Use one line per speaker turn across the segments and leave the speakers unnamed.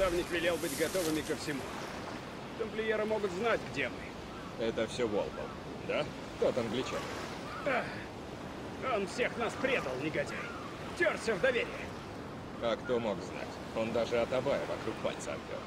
Наставник велел быть готовыми ко всему. Тамплиеры могут знать, где мы.
Это все Волпол, да? Тот англичанин.
Он всех нас предал, негодяй. Терся в доверие.
А кто мог знать? Он даже Атабая вокруг пальца обвел.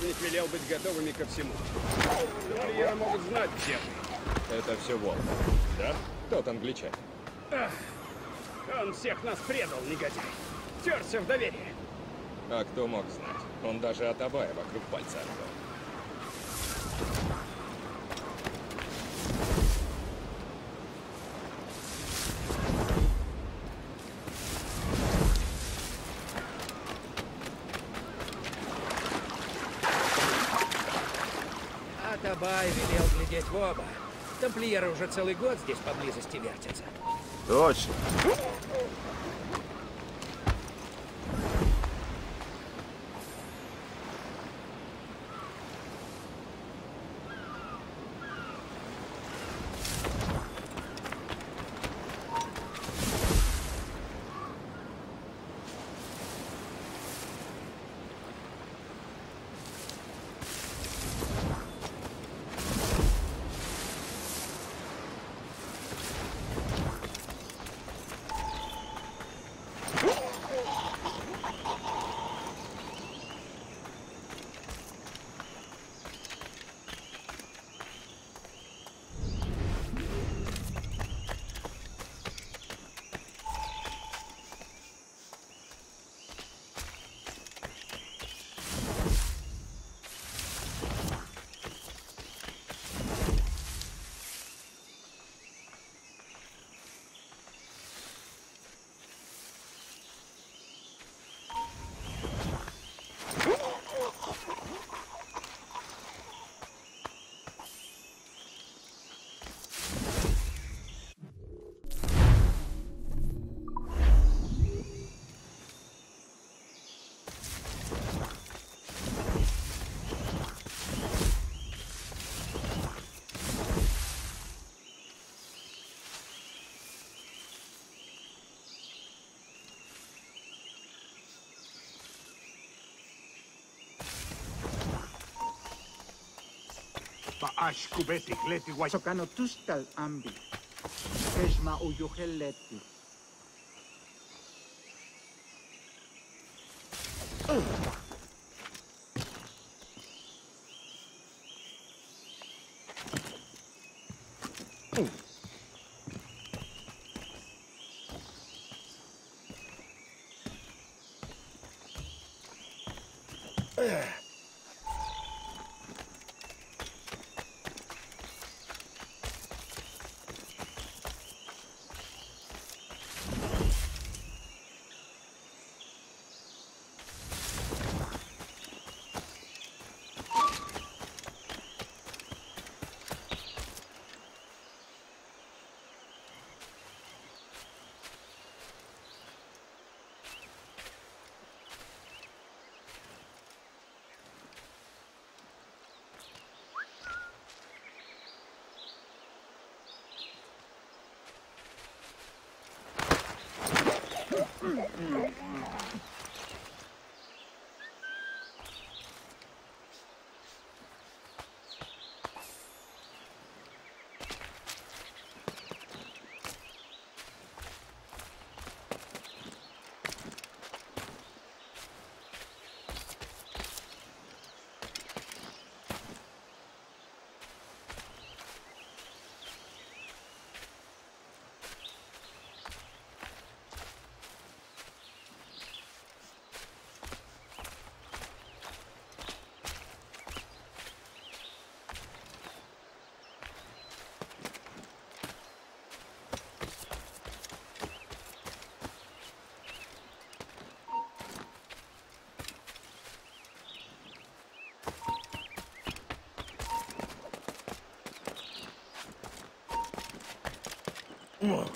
Наставник велел быть готовыми ко всему. Тамплиеры могут знать, где мы.
Это все Волпол, да? Тот англичанин.
Ах, он всех нас предал, негодяй. Терся в доверие.
А кто мог знать? Он даже Атабая вокруг пальца обвел.
Атабай велел глядеть в оба. Тамплиеры уже целый год здесь поблизости вертятся.
Точно. Ashkubetik leti guay.
Socano tustal ambi. Esma uyuhel leti. Ugh.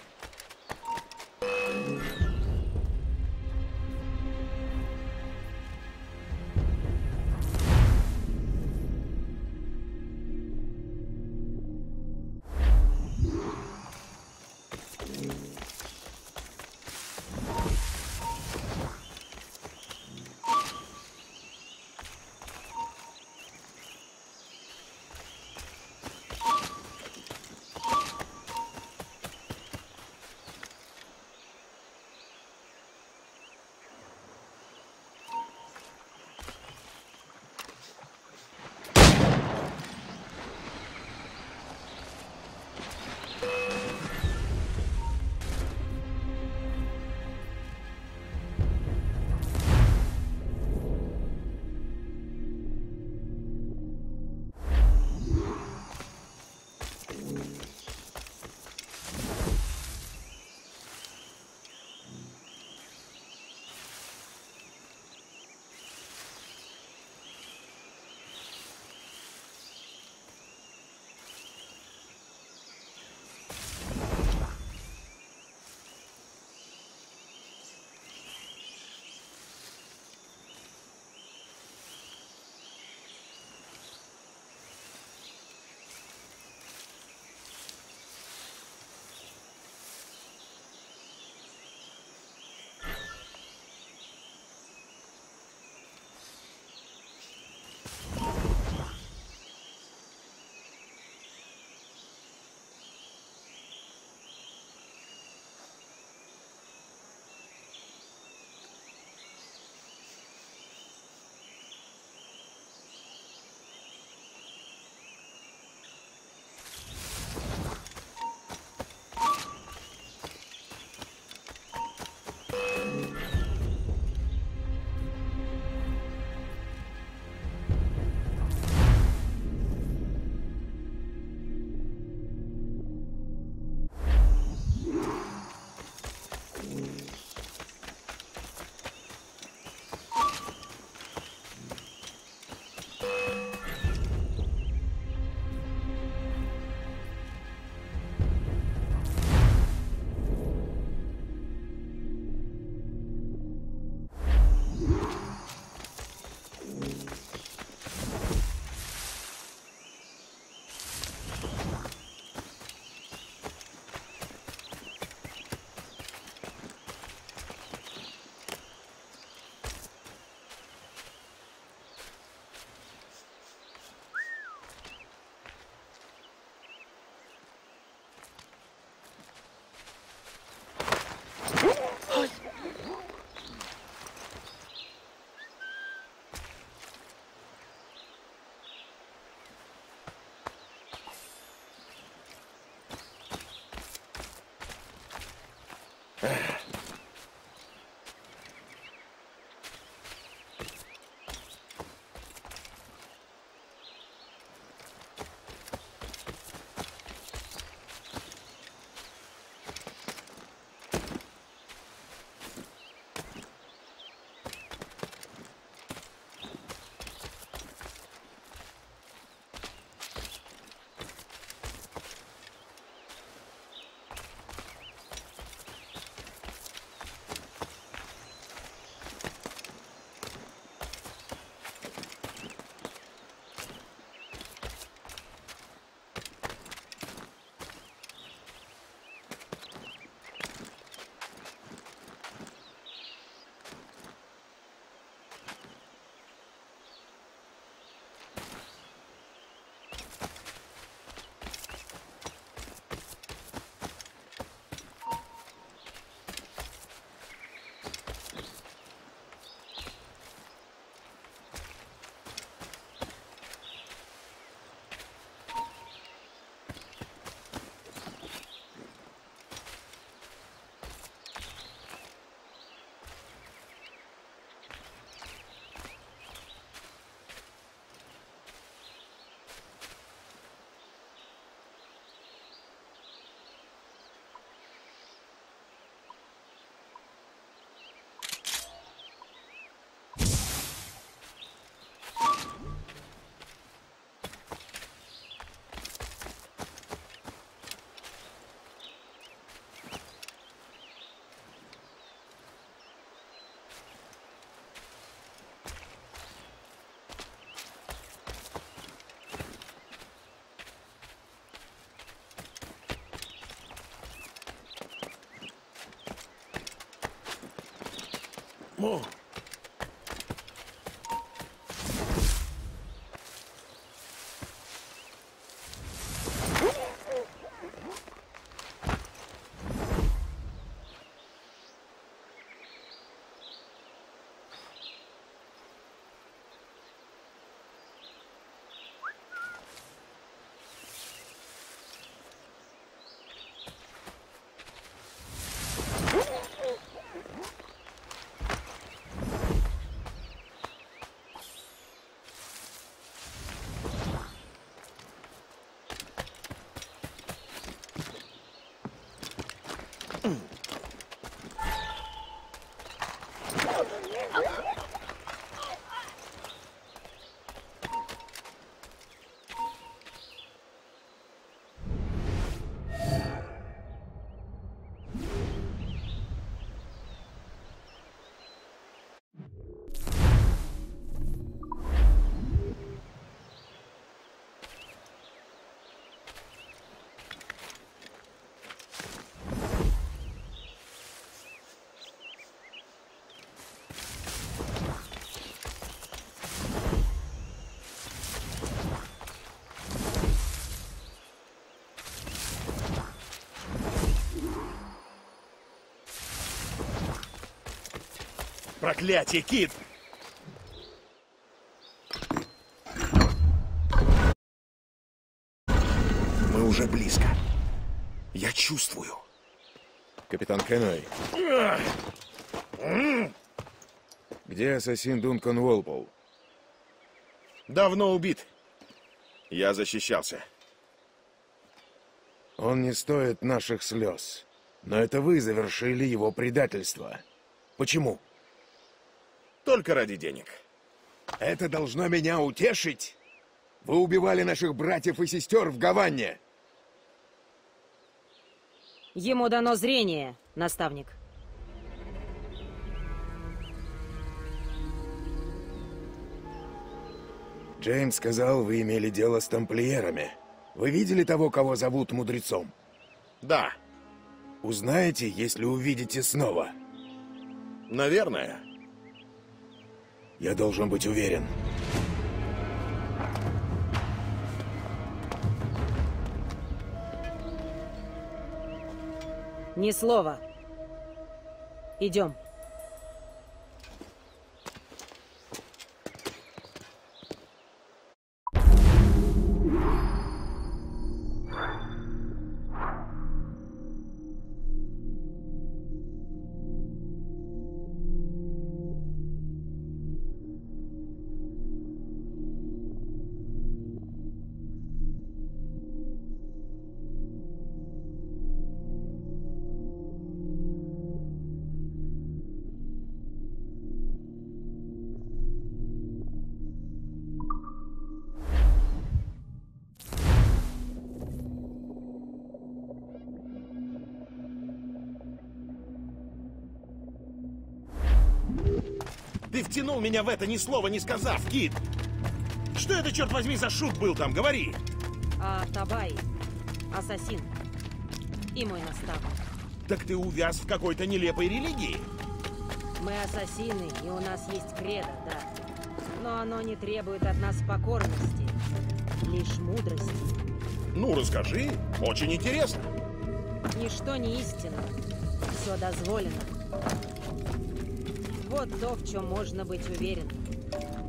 More.
Проклятие, Кит! Мы уже близко. Я чувствую.
Капитан Кеной. Где ассасин Дункан Уолпол?
Давно убит. Я защищался.
Он не стоит наших слез. Но это вы завершили его предательство. Почему?
Только ради денег.
Это должно меня утешить? Вы убивали наших братьев и сестер в Гаване.
Ему дано зрение, наставник.
Джеймс сказал, вы имели дело с тамплиерами. Вы видели того, кого зовут мудрецом?
Да,
Узнаете, если увидите снова.
наверное.
Я должен быть уверен.
Ни слова. Идем.
Меня в это, ни слова не сказав, Кит! Что это, черт возьми, за шут был там? Говори!
А Табай, ассасин. И мой наставник.
Так ты увяз в какой-то нелепой религии.
Мы ассасины, и у нас есть кредо, да. Но оно не требует от нас покорности, лишь мудрости.
Ну, расскажи. Очень интересно.
Ничто не истинно. Все дозволено. Вот то, в чем можно быть уверен.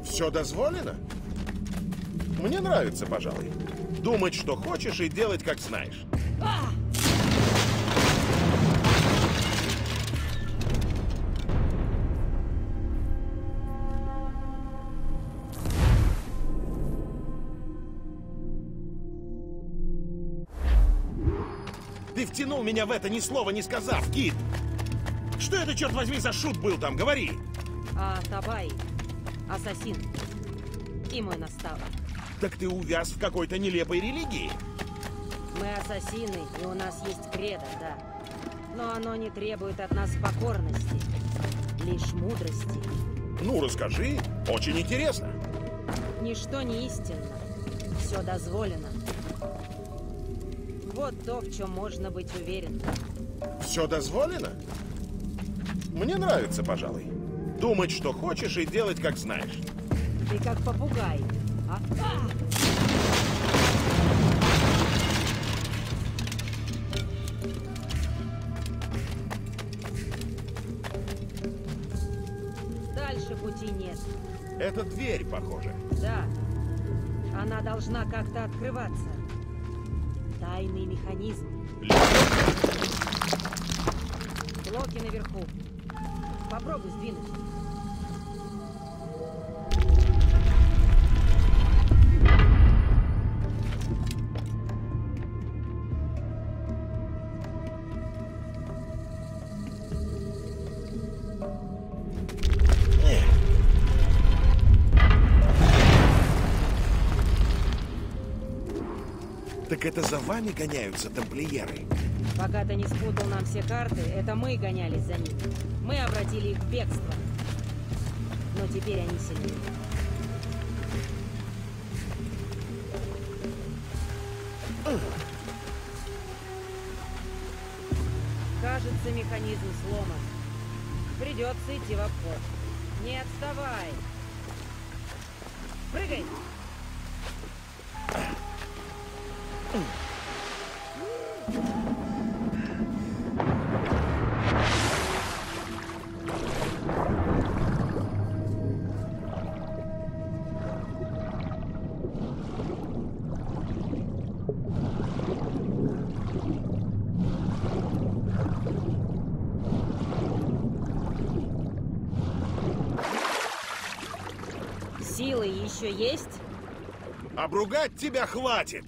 Все дозволено? Мне нравится, пожалуй. Думать, что хочешь, и делать, как знаешь. Ты втянул меня в это, ни слова не сказав, Кит! Что это, черт возьми, за шут был там? Говори!
А Табай, ассасин. И мой наставник.
Так ты увяз в какой-то нелепой религии.
Мы ассасины, и у нас есть кредо, да. Но оно не требует от нас покорности, лишь мудрости.
Ну, расскажи. Очень интересно.
Ничто не истинно. Все дозволено. Вот то, в чем можно быть уверен.
Все дозволено? Мне нравится, пожалуй. Думать, что хочешь, и делать, как знаешь.
Ты как попугай. А? Дальше пути нет.
Это дверь, похоже.
Да. Она должна как-то открываться. Тайный механизм. Блоки наверху. Попробуй сдвинуть.
Так это за вами гоняются тамплиеры?
Пока ты не спутал нам все карты, это мы гонялись за ними. Мы обратили их в бегство. Но теперь они сильнее. Кажется, механизм сломан. Придется идти в обход. Не отставай. Прыгай!
Обругать тебя хватит!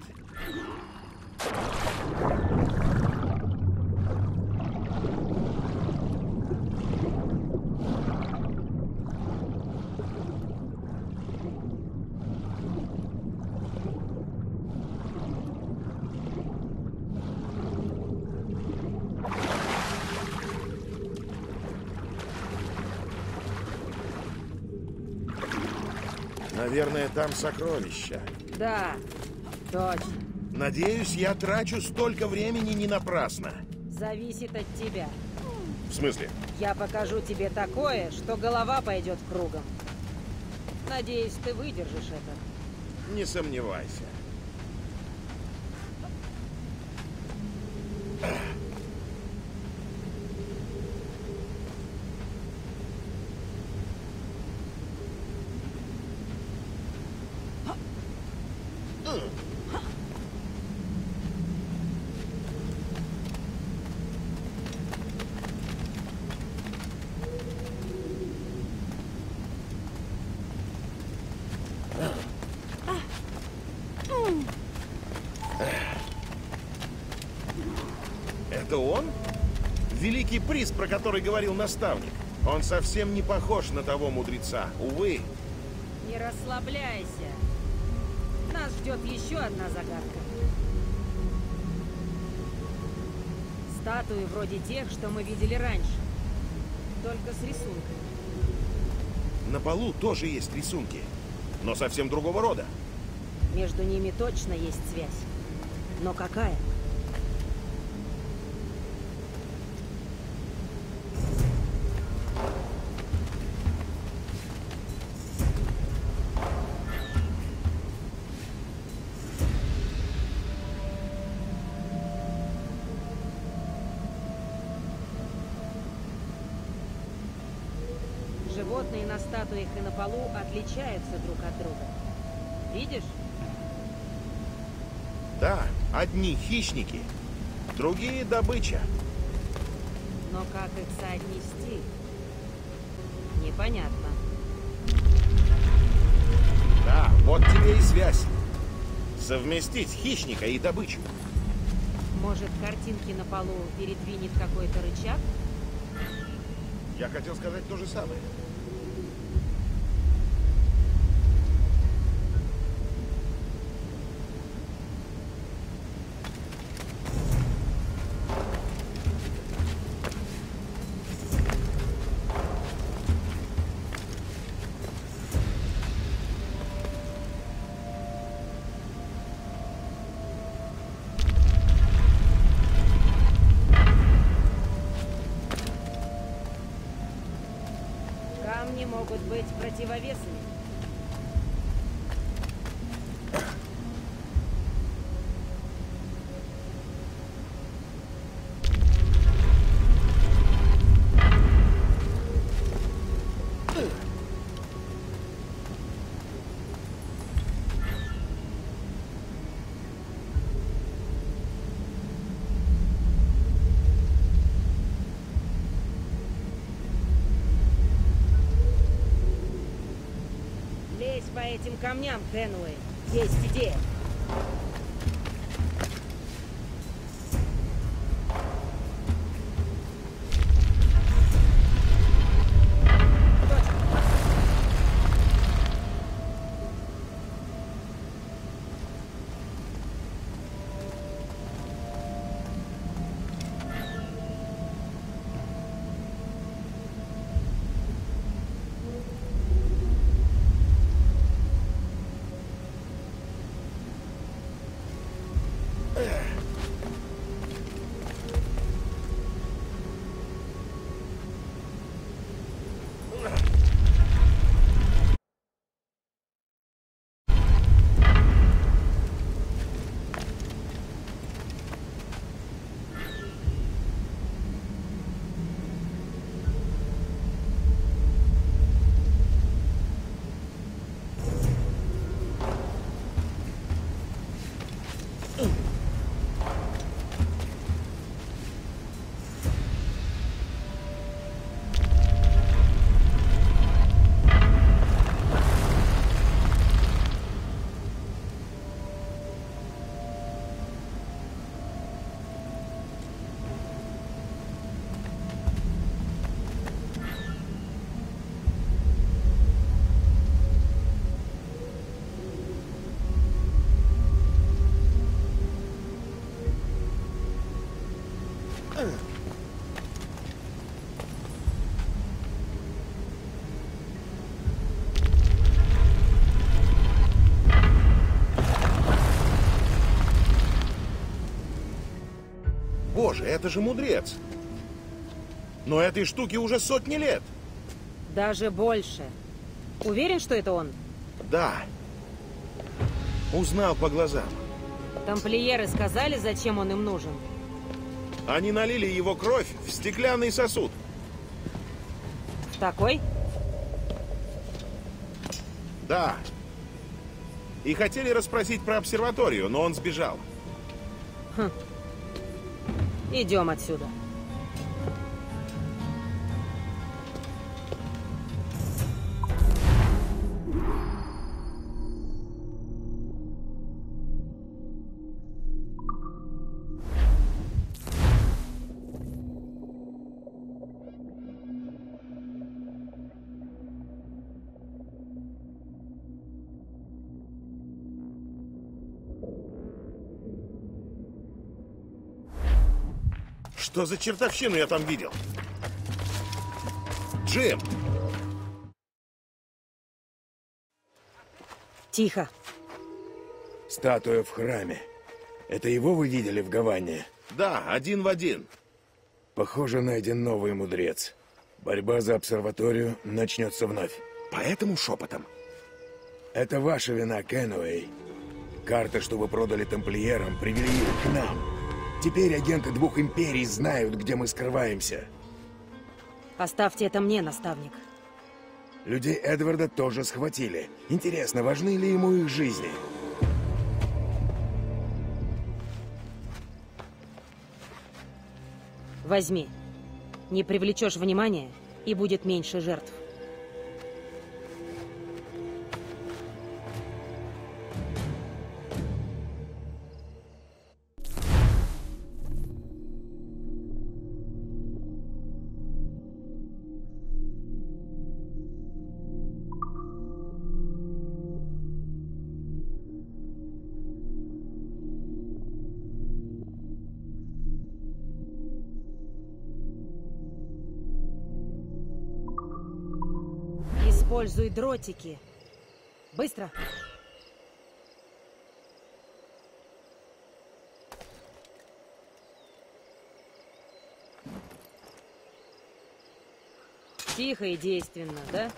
Наверное, там сокровища.
Да, точно.
Надеюсь, я трачу столько времени не напрасно.
Зависит от тебя.
В смысле?
Я покажу тебе такое, что голова пойдет кругом. Надеюсь, ты выдержишь это.
Не сомневайся. Это он? Великий приз, про который говорил наставник. Он совсем не похож на того мудреца, увы.
Не расслабляйся. Нас ждет еще одна загадка. Статуи вроде тех, что мы видели раньше. Только с рисунками.
На полу тоже есть рисунки, но совсем другого рода.
Между ними точно есть связь. Но какая? Животные статуях и на полу отличаются друг от друга. Видишь?
Да, одни хищники, другие добыча.
Но как их соотнести? Непонятно.
Да, вот тебе и связь. Совместить хищника и добычу.
Может, картинки на полу передвинет какой-то рычаг?
Я хотел сказать то же самое.
Могут быть противовесами. Этим камням, Кенуэй. Есть идея.
Боже, это же мудрец. Но этой штуке уже сотни лет.
Даже больше. Уверен, что это он?
Да. Узнал по глазам.
Тамплиеры сказали, зачем он им нужен?
Они налили его кровь в стеклянный сосуд.
В такой?
Да. И хотели расспросить про обсерваторию, но он сбежал.
Идем отсюда.
Что за чертовщину я там видел? Джим!
Тихо.
Статуя в храме. Это его вы видели в Гаване?
Да, один в один.
Похоже, найден новый мудрец. Борьба за обсерваторию начнется вновь.
Поэтому шепотом.
Это ваша вина, Кенуэй. Карты, что вы продали тамплиерам, привели их к нам. Теперь агенты двух империй знают, где мы скрываемся.
Оставьте это мне, наставник.
Людей Эдварда тоже схватили. Интересно, важны ли ему их жизни?
Возьми. Не привлечешь внимания, и будет меньше жертв. Используй дротики. Быстро.
Тихо и действенно, да?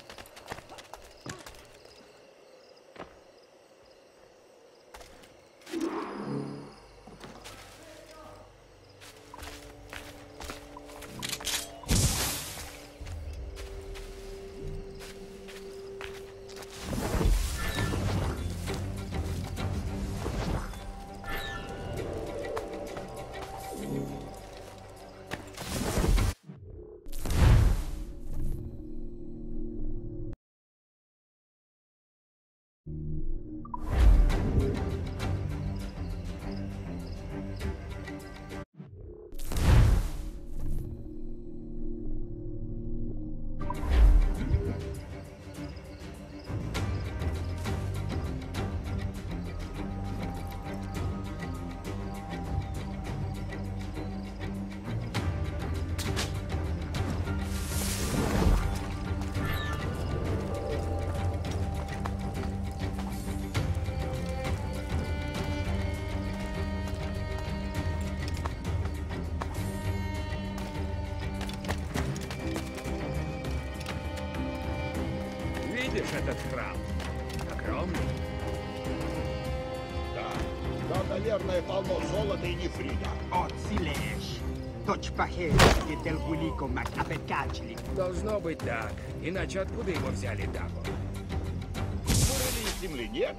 Точь пахельски del гулико макапекачли.
Должно быть так. Иначе откуда его взяли Даго?
Бурили земли нет?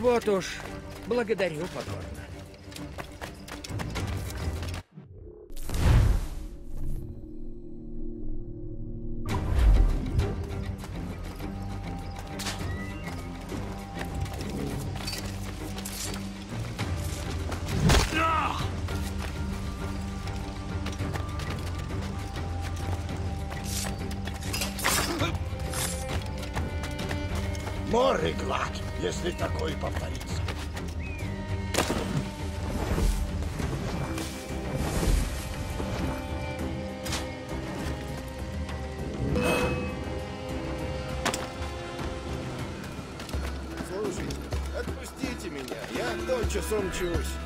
Вот уж. Благодарю покорно.
Cheers.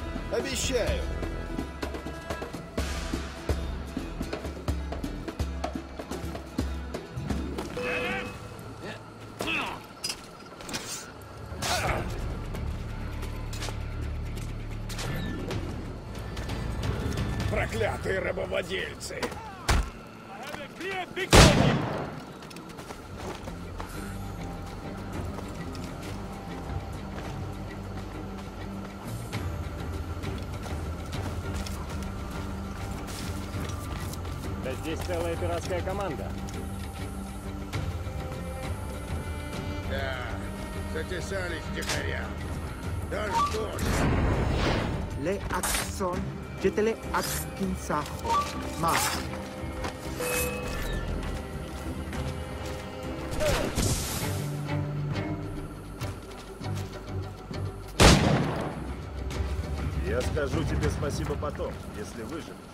Команда.
Да, затесались дикаря. Да что ж,
Le Axon, jetele Axkinsaho. Ма.
Я скажу тебе спасибо потом, если выживешь.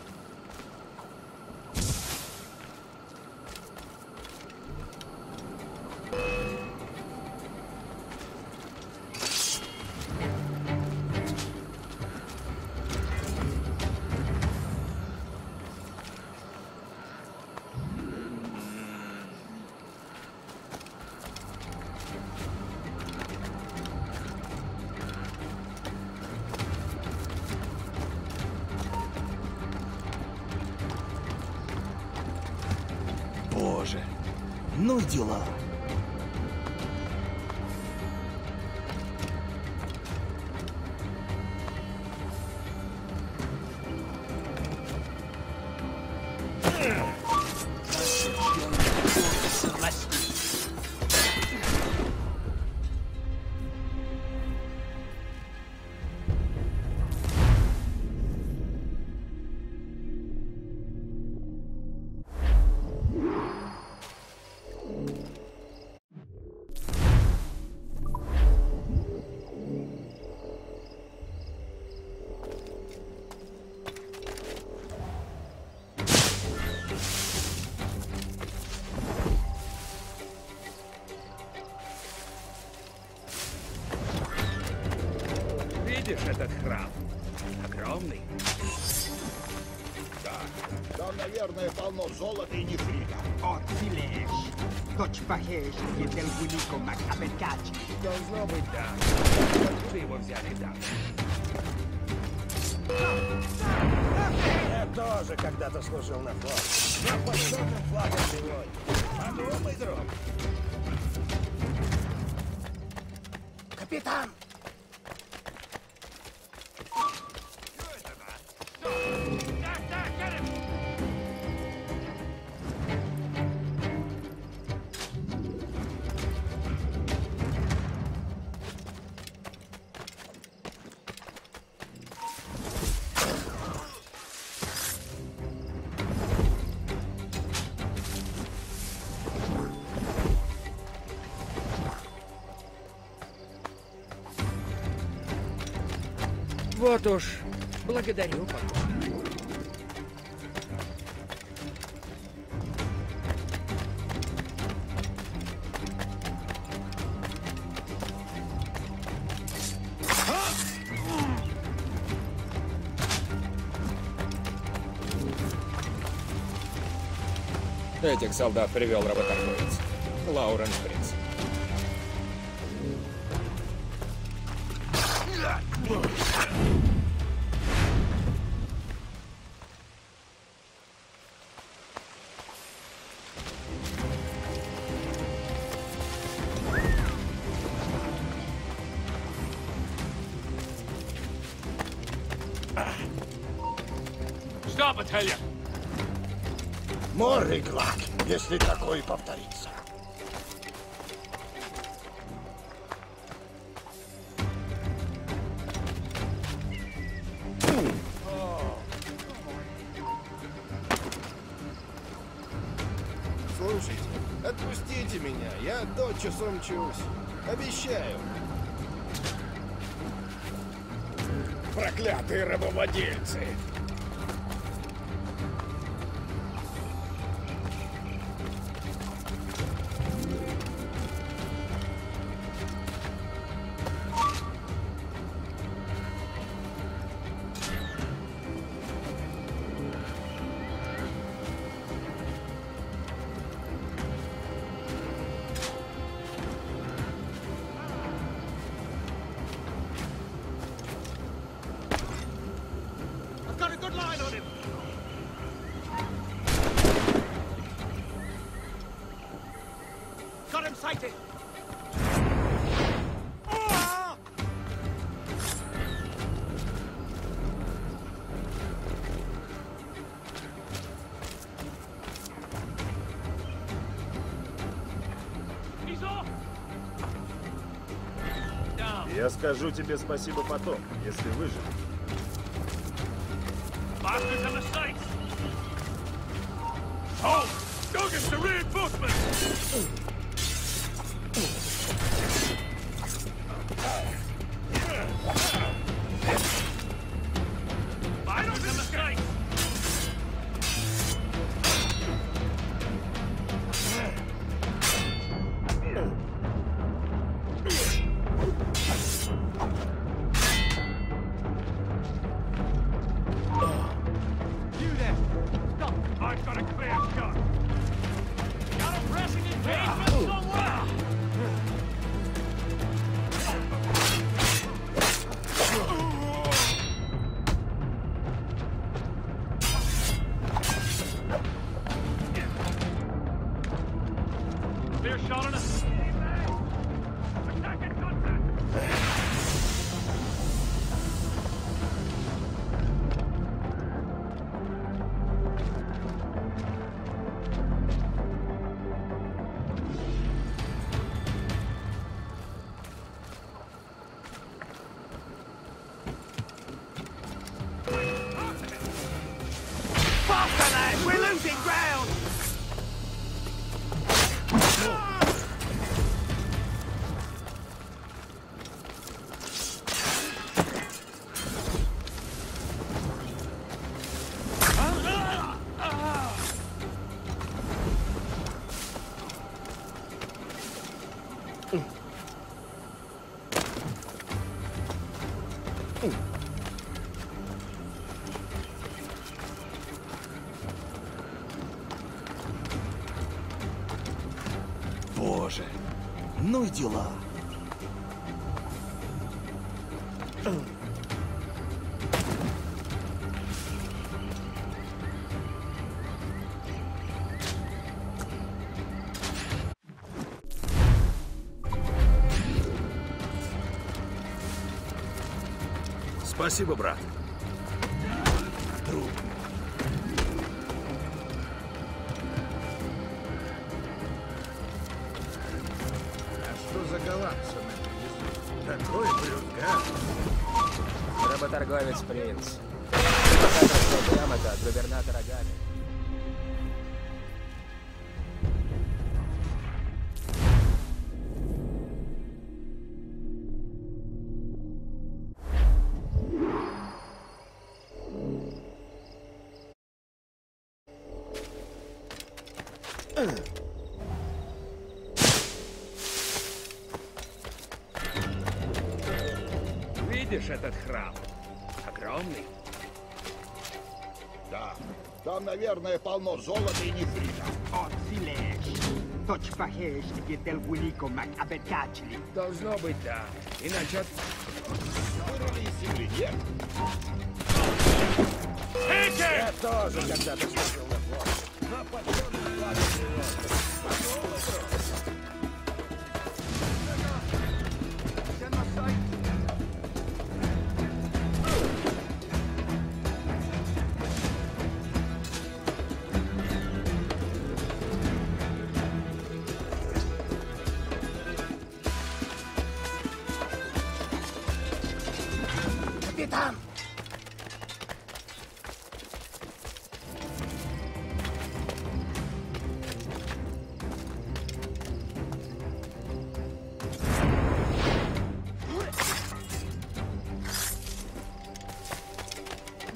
Дочь Пахеш, del Гулико Макабекачи.
Должно быть, да. Откуда его взяли, да?
Я тоже когда-то служил на флоте. Но под черным флагом сегодня. Подумай, друг. Капитан!
Вот уж. Благодарю.
Этих солдат привел работорговец. Лауренс Принц.
Fields. Скажу тебе спасибо потом, если выживешь.
Peace. Дела.
Спасибо, брат.
Что за голландцы на Такой брюзга.
Работорговец принц. Показывал грамота от губернатора Гами.
Полно золота и нефрита.
От Филеш. Точь похеш теперь del Гулико Мак Абетачли.
Должно быть, да. Иначе...
Вырыли из земли, нет?
Я тоже когда-то служил на флоте.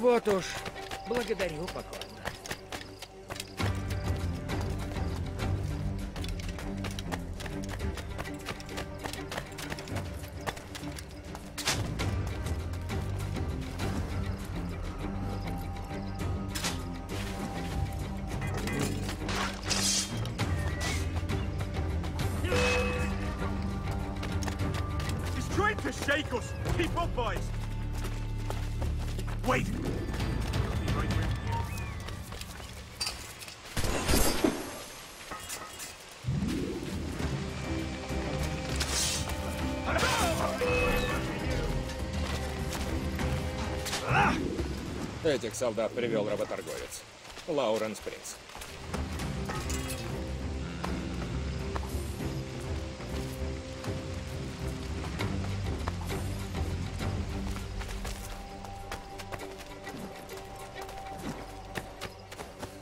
Вот уж. Благодарю покорно.
Этих солдат привел работорговец. Лауренс Принц.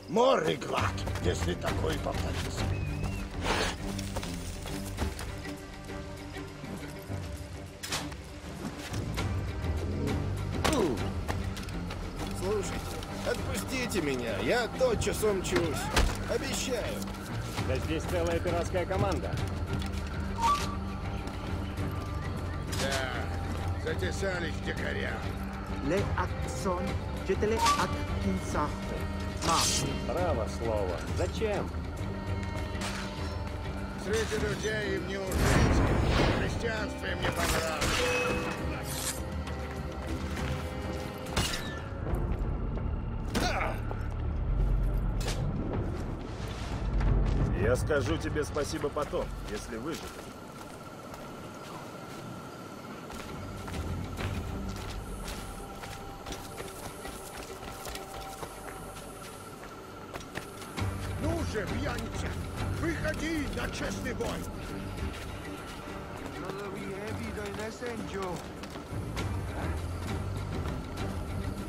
Морригвак, если
такой попадется. Я тотчас умчусь. Обещаю.
Да здесь целая пиратская команда.
Да, затесались дикаря.
Le Аксон, жители Аткинсаху.
Право слово. Зачем?
Среди людей им не ужиться. Христианство им не понравилось.
Скажу тебе спасибо потом, если выживешь.
Ну же, пьяница, выходи на честный бой.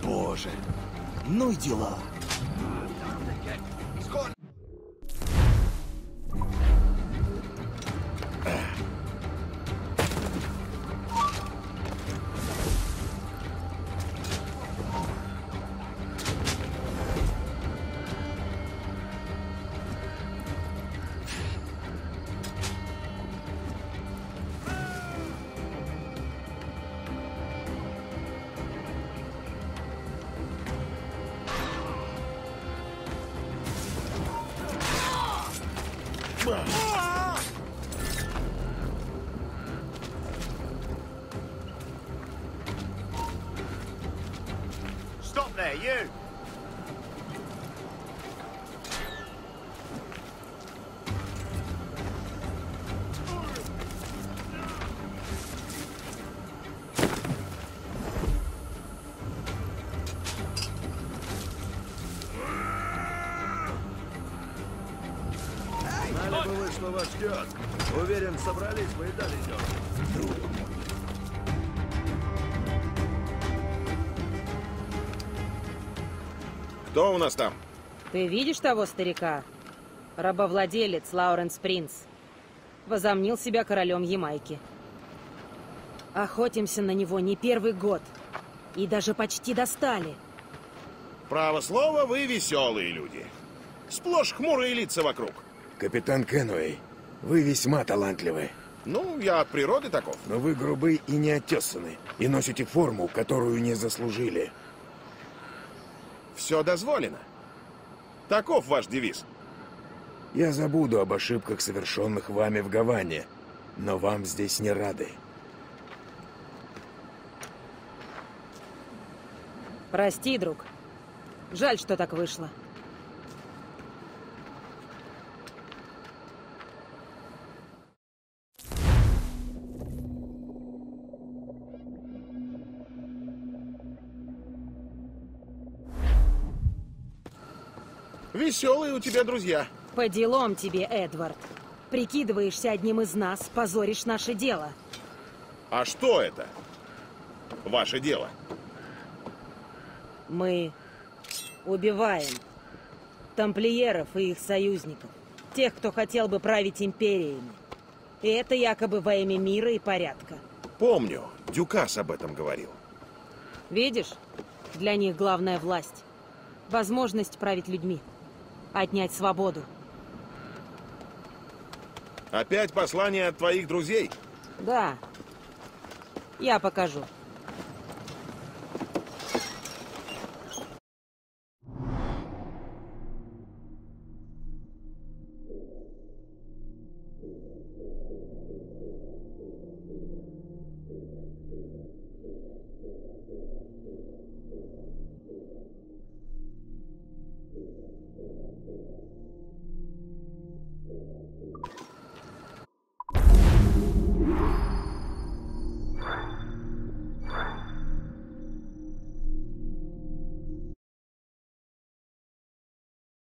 Боже, ну и дела.
first ждет. Уверен, собрались вы и дали.
Кто у нас там?
Ты видишь того старика? Рабовладелец Лауренс Принц. Возомнил себя королем Ямайки. Охотимся на него не первый год. И даже почти достали.
Право слово, вы веселые люди. Сплошь хмурые лица вокруг.
Капитан Кенуэй, вы весьма талантливы.
Ну, я от природы таков.
Но вы грубы и неотесаны, и носите форму, которую не заслужили.
Все дозволено. Таков ваш девиз.
Я забуду об ошибках, совершенных вами в Гаване, но вам здесь не рады.
Прости, друг. Жаль, что так вышло.
Веселые у тебя друзья.
По делам тебе, Эдвард. Прикидываешься одним из нас, позоришь наше дело.
А что это? Ваше дело.
Мы убиваем тамплиеров и их союзников. Тех, кто хотел бы править империями. И это якобы во имя мира и порядка.
Помню, Дюкас об этом говорил.
Видишь? Для них главная власть. Возможность править людьми. Отнять свободу.
Опять послание от твоих друзей?
Да. Я покажу.